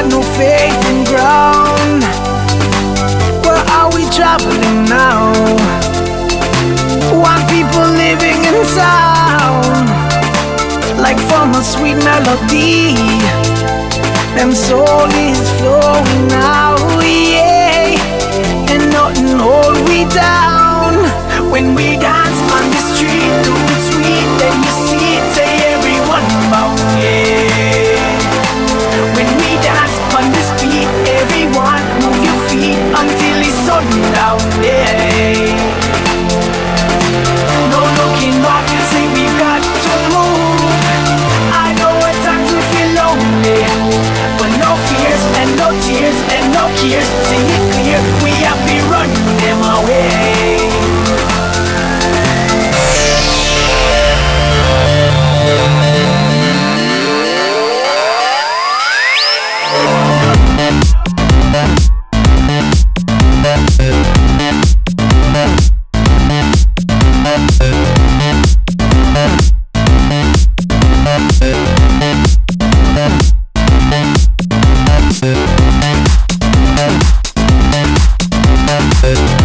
got no faith in ground. Where are we traveling now? One people living in sound, like from a sweet melody. Them soul is flowing now, yeah, and nothing hold we down when we dance. years to get clear. We have to running them away. We'll be right back. good.